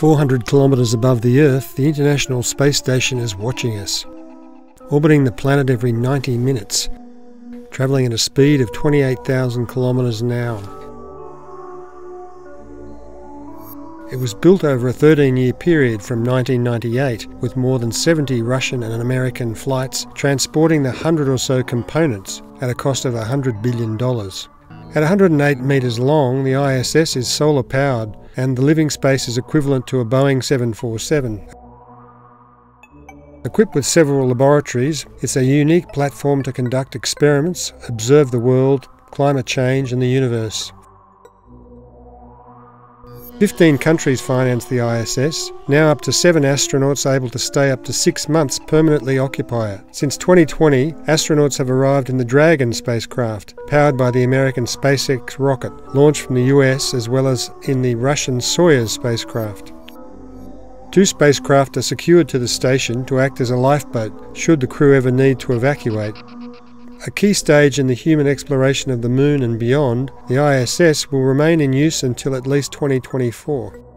Four hundred kilometres above the Earth, the International Space Station is watching us, orbiting the planet every 90 minutes, travelling at a speed of 28,000 kilometres an hour. It was built over a 13 year period from 1998 with more than 70 Russian and American flights transporting the 100 or so components at a cost of $100 billion. At 108 metres long, the ISS is solar powered and the living space is equivalent to a Boeing 747. Equipped with several laboratories, it's a unique platform to conduct experiments, observe the world, climate change, and the universe. 15 countries finance the ISS, now up to seven astronauts able to stay up to six months permanently occupy it. Since 2020, astronauts have arrived in the Dragon spacecraft, powered by the American SpaceX rocket, launched from the US as well as in the Russian Soyuz spacecraft. Two spacecraft are secured to the station to act as a lifeboat should the crew ever need to evacuate, a key stage in the human exploration of the Moon and beyond, the ISS will remain in use until at least 2024.